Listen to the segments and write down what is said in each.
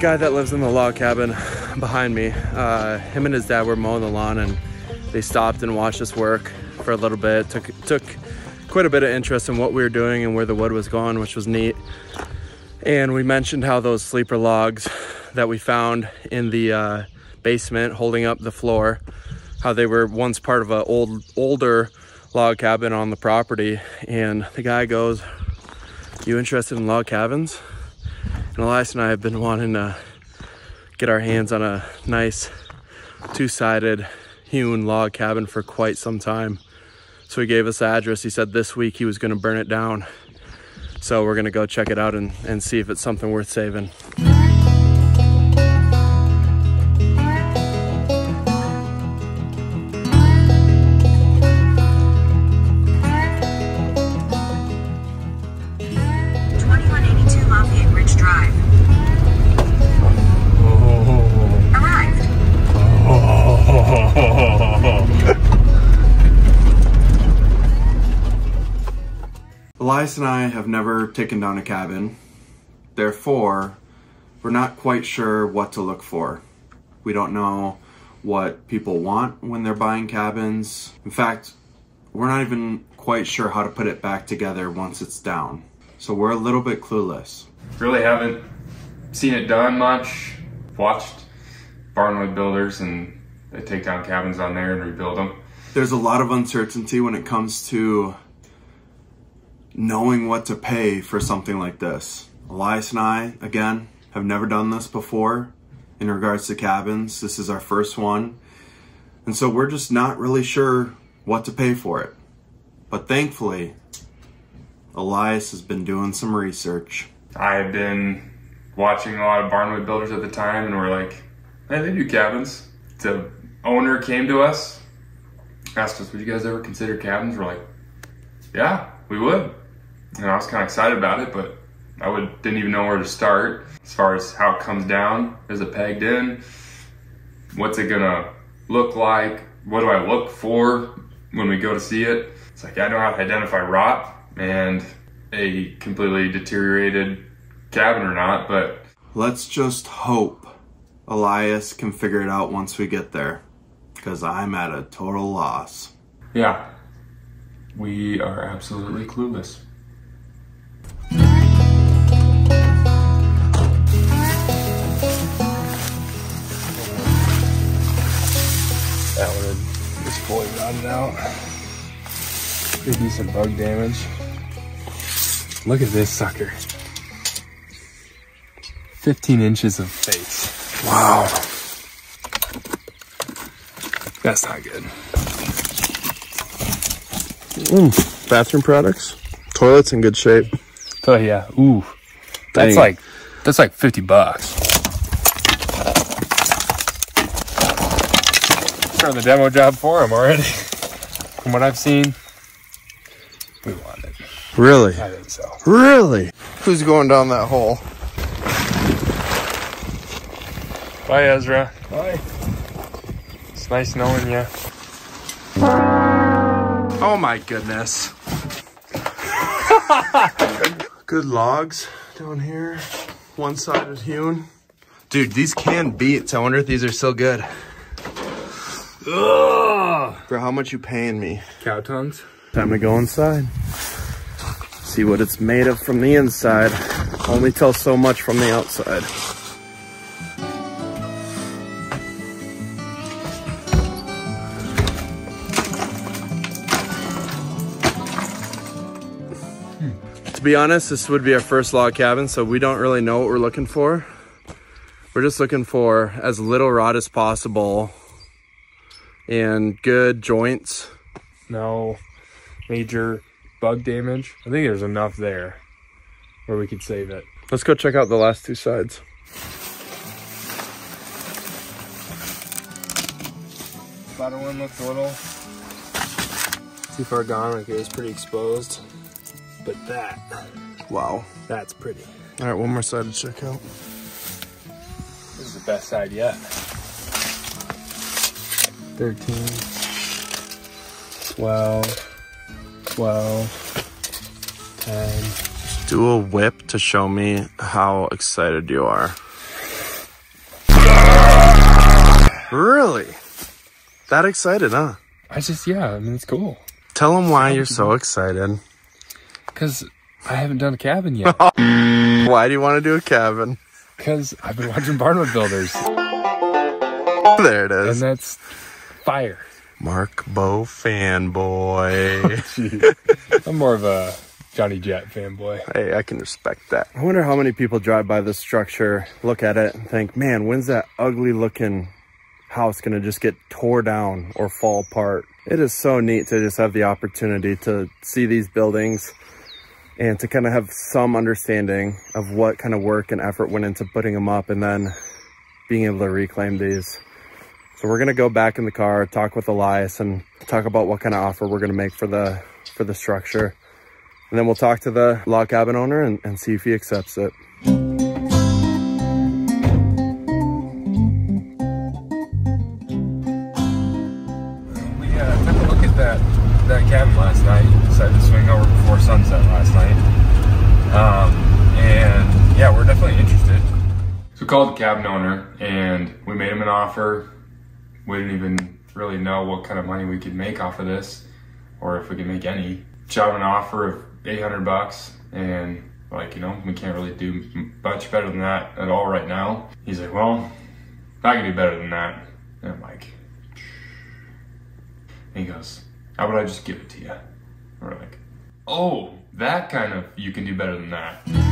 guy that lives in the log cabin behind me. Uh, him and his dad were mowing the lawn and they stopped and watched us work for a little bit. Took took quite a bit of interest in what we were doing and where the wood was going, which was neat. And we mentioned how those sleeper logs that we found in the uh, basement holding up the floor, how they were once part of an old older log cabin on the property. And the guy goes, "You interested in log cabins?" And Elias and I have been wanting to get our hands on a nice two-sided hewn log cabin for quite some time. So he gave us the address. He said this week he was going to burn it down. So we're going to go check it out and, and see if it's something worth saving. Elias and I have never taken down a cabin. Therefore, we're not quite sure what to look for. We don't know what people want when they're buying cabins. In fact, we're not even quite sure how to put it back together once it's down. So we're a little bit clueless. really haven't seen it done much. Watched Barnwood Builders and they take down cabins on there and rebuild them. There's a lot of uncertainty when it comes to knowing what to pay for something like this. Elias and I, again, have never done this before in regards to cabins. This is our first one. And so we're just not really sure what to pay for it. But thankfully, Elias has been doing some research. I've been watching a lot of Barnwood Builders at the time and we're like, hey, they do cabins. The owner came to us, asked us, would you guys ever consider cabins? We're like, yeah, we would. And I was kind of excited about it, but I would didn't even know where to start as far as how it comes down. Is it pegged in? What's it gonna look like? What do I look for when we go to see it? It's like I know how to identify rot and a completely deteriorated cabin or not, but Let's just hope Elias can figure it out once we get there. Because I'm at a total loss. yeah, we are absolutely clueless. Rotted out. Pretty decent bug damage. Look at this sucker. 15 inches of face. Wow. That's not good. Bathroom products? Toilets in good shape. Oh yeah. Ooh. That's like that's like 50 bucks. Turned the demo job for him already. From what I've seen, we want it. Really? I think so. Really? Who's going down that hole? Bye, Ezra. Bye. It's nice knowing you. Oh my goodness. Good logs down here. One sided hewn. Dude, these can beats. I wonder if these are still good. Bro, how much you paying me? Cow tongues. Time to go inside. See what it's made of from the inside. Only tell so much from the outside. Hmm. To be honest, this would be our first log cabin, so we don't really know what we're looking for. We're just looking for as little rot as possible and good joints. No major bug damage. I think there's enough there where we could save it. Let's go check out the last two sides. Bottom one looks a little too far gone, like it was pretty exposed. But that, Wow. that's pretty. All right, one more side to check out. This is the best side yet. 13, 12, 12, 10. Do a whip to show me how excited you are. Really? That excited, huh? I just, yeah, I mean, it's cool. Tell them why you're so excited. Because I haven't done a cabin yet. Why do you want to do a cabin? Because I've been watching Barnwood Builders. There it is. And that's fire. Mark Bowe fanboy. Oh, I'm more of a Johnny Jett fanboy. hey, I can respect that. I wonder how many people drive by this structure, look at it, and think, man, when's that ugly looking house gonna just get tore down or fall apart? It is so neat to just have the opportunity to see these buildings and to kind of have some understanding of what kind of work and effort went into putting them up and then being able to reclaim these. So we're gonna go back in the car, talk with Elias and talk about what kind of offer we're gonna make for the for the structure. And then we'll talk to the log cabin owner and, and see if he accepts it. We uh, took a look at that that cabin last night. Decided to swing over before sunset last night. Um, and yeah, we're definitely interested. So we called the cabin owner and we made him an offer. We didn't even really know what kind of money we could make off of this or if we could make any. Shot an offer of 800 bucks and like, you know, we can't really do much better than that at all right now. He's like, well, I can do better than that. And I'm like, and he goes, how about I just give it to you? We're like, oh, that kind of, you can do better than that.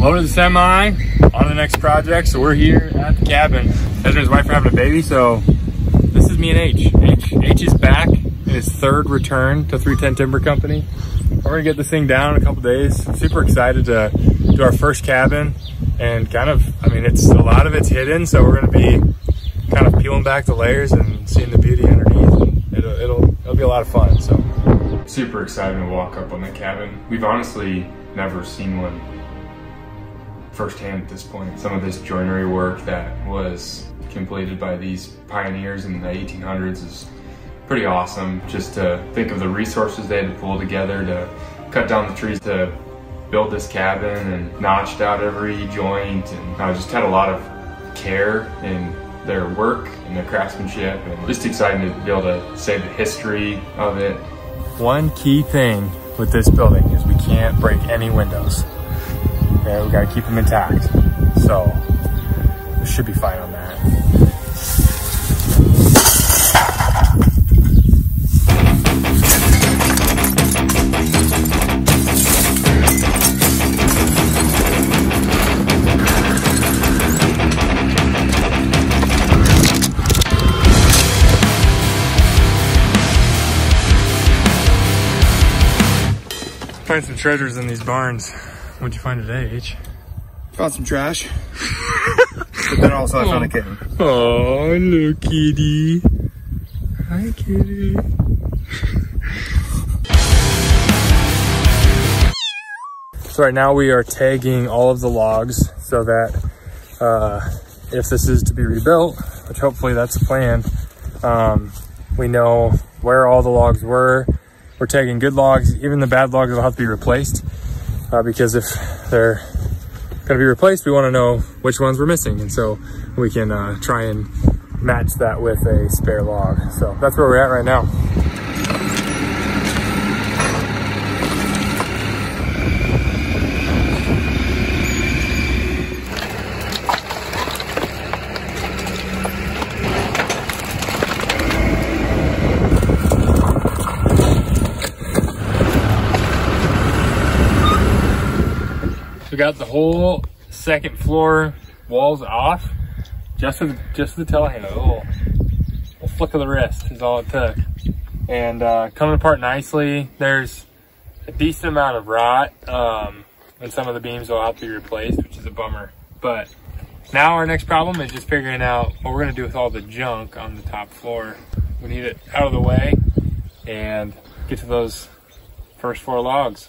Loaded the semi on the next project, so we're here at the cabin. Ezra and his wife are having a baby, so this is me and H. H, H is back in his third return to 310 Timber Company. We're gonna get this thing down in a couple days. Super excited to do our first cabin and kind of, I mean, it's a lot of it's hidden, so we're gonna be kind of peeling back the layers and seeing the beauty underneath. It'll, it'll, it'll be a lot of fun, so. super excited to walk up on the cabin. We've honestly never seen one firsthand at this point. Some of this joinery work that was completed by these pioneers in the 1800s is pretty awesome. Just to think of the resources they had to pull together to cut down the trees to build this cabin and notched out every joint and I just had a lot of care in their work and their craftsmanship and just excited to be able to say the history of it One key thing with this building is we can't break any windows. Okay, we gotta keep them intact. So, we should be fine on that. Find some treasures in these barns. What'd you find today, H? Found some trash. but then also I found a kitten. Oh, hello, kitty. Hi, kitty. so right now we are tagging all of the logs so that uh, if this is to be rebuilt, which hopefully that's the plan, um, we know where all the logs were. We're tagging good logs, even the bad logs will have to be replaced uh, because if they're going to be replaced, we want to know which ones we're missing. And so we can uh, try and match that with a spare log. So that's where we're at right now. Got the whole second floor walls off, just with just with the telehandle. A little, little flick of the wrist is all it took, and uh, coming apart nicely. There's a decent amount of rot, um, and some of the beams will have to be replaced, which is a bummer. But now our next problem is just figuring out what we're gonna do with all the junk on the top floor. We need it out of the way and get to those first four logs.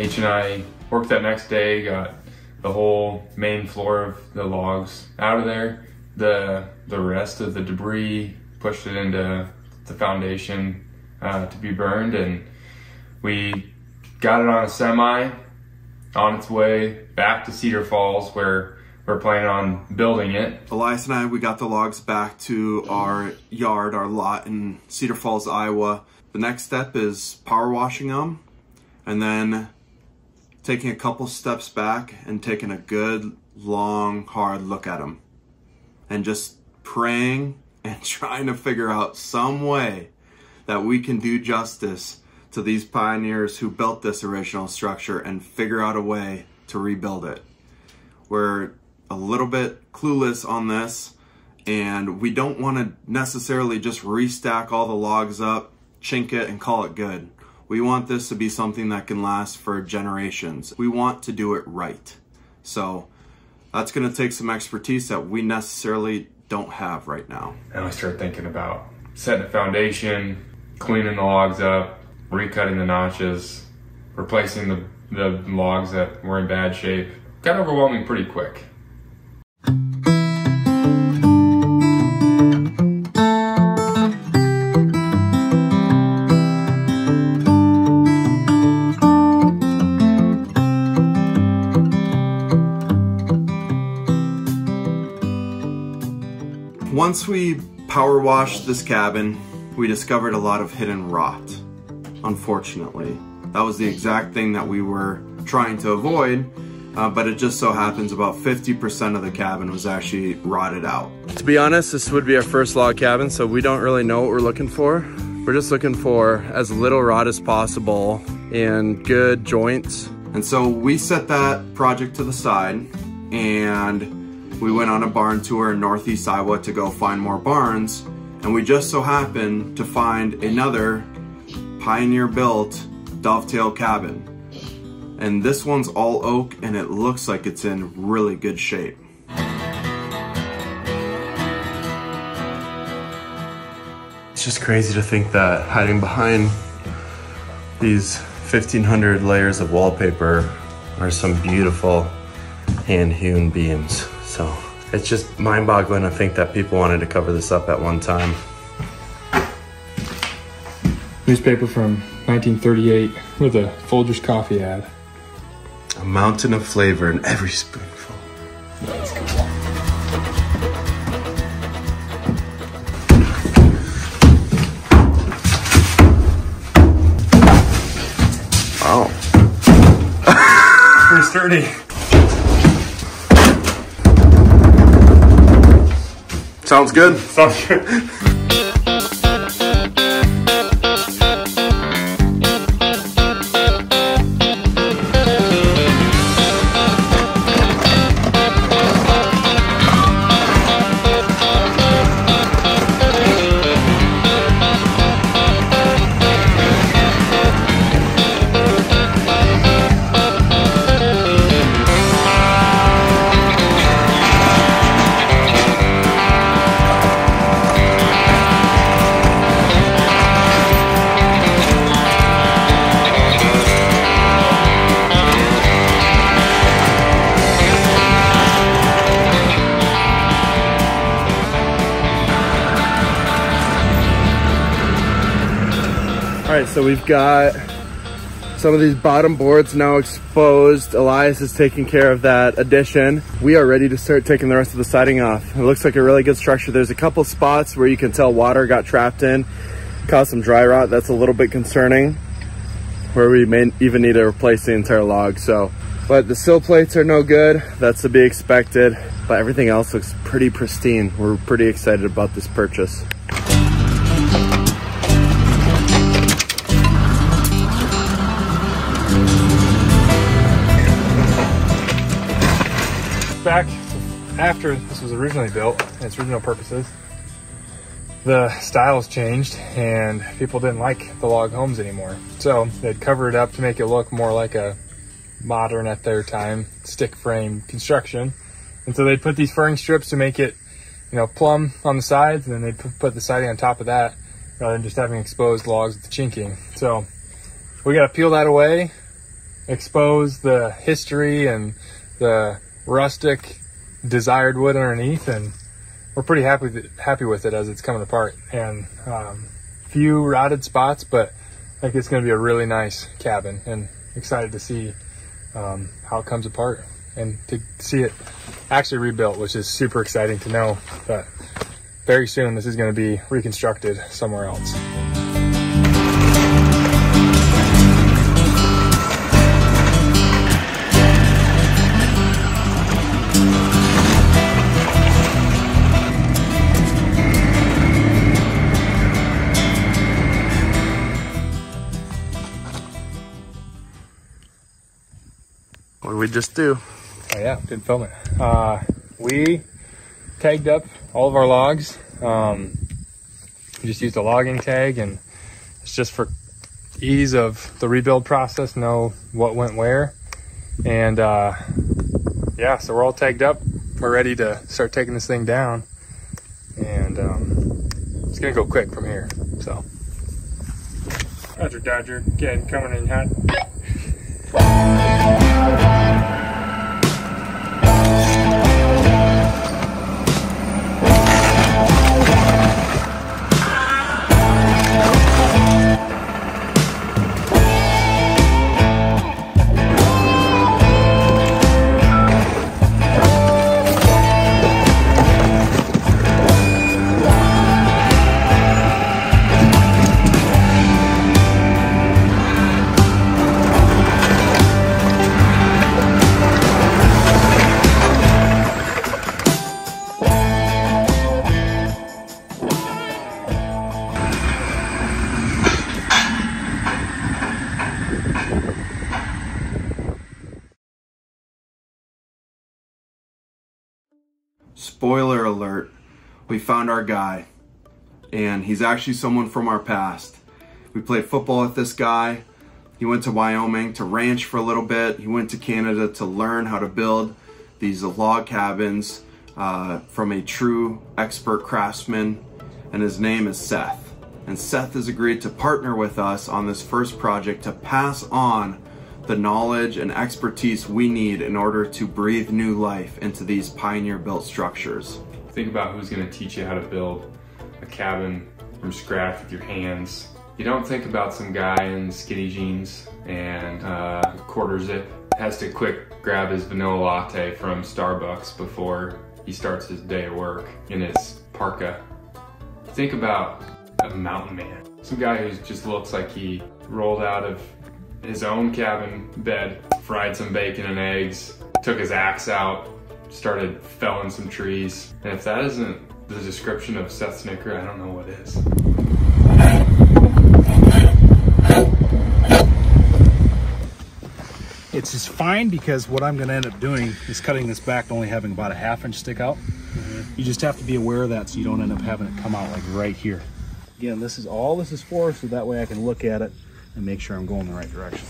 H and I worked that next day, got the whole main floor of the logs out of there, the the rest of the debris, pushed it into the foundation uh, to be burned, and we got it on a semi on its way back to Cedar Falls where we're planning on building it. Elias and I, we got the logs back to our yard, our lot in Cedar Falls, Iowa. The next step is power washing them and then taking a couple steps back and taking a good, long, hard look at them and just praying and trying to figure out some way that we can do justice to these pioneers who built this original structure and figure out a way to rebuild it. We're a little bit clueless on this and we don't want to necessarily just restack all the logs up, chink it and call it good. We want this to be something that can last for generations. We want to do it right. So that's going to take some expertise that we necessarily don't have right now. And I started thinking about setting a foundation, cleaning the logs up, recutting the notches, replacing the, the logs that were in bad shape. Got overwhelming pretty quick. Once we power washed this cabin, we discovered a lot of hidden rot, unfortunately. That was the exact thing that we were trying to avoid, uh, but it just so happens about 50% of the cabin was actually rotted out. To be honest, this would be our first log cabin, so we don't really know what we're looking for. We're just looking for as little rot as possible and good joints. And so we set that project to the side and we went on a barn tour in Northeast Iowa to go find more barns, and we just so happened to find another pioneer built dovetail cabin. And this one's all oak and it looks like it's in really good shape. It's just crazy to think that hiding behind these 1500 layers of wallpaper are some beautiful hand-hewn beams. So it's just mind boggling to think that people wanted to cover this up at one time. Newspaper from 1938 with a Folgers coffee ad. A mountain of flavor in every spoonful. That's cool. Wow. Pretty sturdy. Sounds good. Sounds good. right, so we've got some of these bottom boards now exposed. Elias is taking care of that addition. We are ready to start taking the rest of the siding off. It looks like a really good structure. There's a couple spots where you can tell water got trapped in, caused some dry rot. That's a little bit concerning where we may even need to replace the entire log. So, but the sill plates are no good. That's to be expected, but everything else looks pretty pristine. We're pretty excited about this purchase. Back after this was originally built, its original purposes, the styles changed and people didn't like the log homes anymore. So they'd cover it up to make it look more like a modern at their time stick frame construction. And so they'd put these furring strips to make it, you know, plumb on the sides and then they'd put the siding on top of that rather than just having exposed logs with the chinking. So we got to peel that away, expose the history and the rustic desired wood underneath and we're pretty happy with it, happy with it as it's coming apart. And um, few rotted spots, but I think it's going to be a really nice cabin. And excited to see um, how it comes apart and to see it actually rebuilt, which is super exciting to know that very soon this is going to be reconstructed somewhere else. We just do? Oh yeah, didn't film it. Uh, we tagged up all of our logs. Um, we just used a logging tag, and it's just for ease of the rebuild process. Know what went where, and uh, yeah, so we're all tagged up. We're ready to start taking this thing down, and um, it's gonna go quick from here. So, Roger Dodger, again coming in hot. Spoiler alert, we found our guy. And he's actually someone from our past. We played football with this guy. He went to Wyoming to ranch for a little bit. He went to Canada to learn how to build these log cabins uh, from a true expert craftsman. And his name is Seth. And Seth has agreed to partner with us on this first project to pass on the knowledge and expertise we need in order to breathe new life into these pioneer built structures. Think about who's going to teach you how to build a cabin from scratch with your hands. You don't think about some guy in skinny jeans and uh, quarter zip has to quick grab his vanilla latte from Starbucks before he starts his day of work in his parka. Think about a mountain man. Some guy who just looks like he rolled out of his own cabin bed, fried some bacon and eggs, took his axe out, started felling some trees. And if that isn't the description of Seth Snicker, I don't know what is. It's just fine because what I'm gonna end up doing is cutting this back to only having about a half inch stick out. Mm-hmm. You just have to be aware of that so you don't end up having it come out like right here. Again, this is all this is for, so that way I can look at it and make sure I'm going the right direction.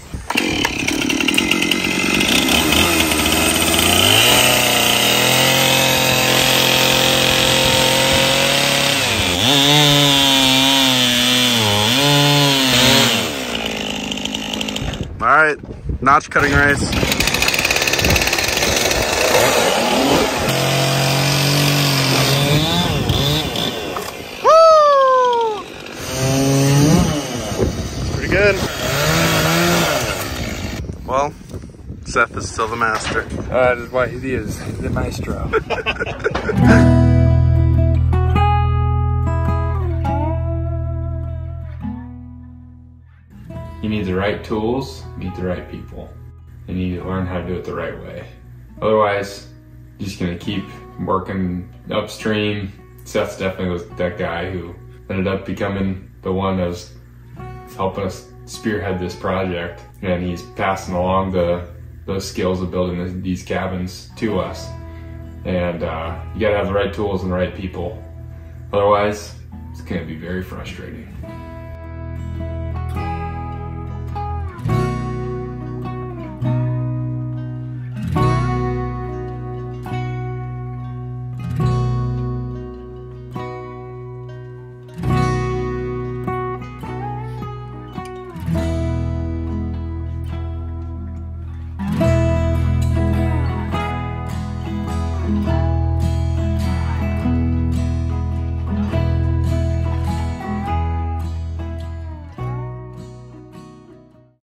All right, notch cutting race. Woo! Pretty good. Well, Seth is still the master. Uh, that is why he is the maestro. You need the right tools, you need the right people, and you need to learn how to do it the right way. Otherwise, you're just gonna keep working upstream. Seth's definitely was that guy who ended up becoming the one that was helping us spearhead this project, and he's passing along the those skills of building this, these cabins to us. And uh, you gotta have the right tools and the right people. Otherwise, it's gonna be very frustrating.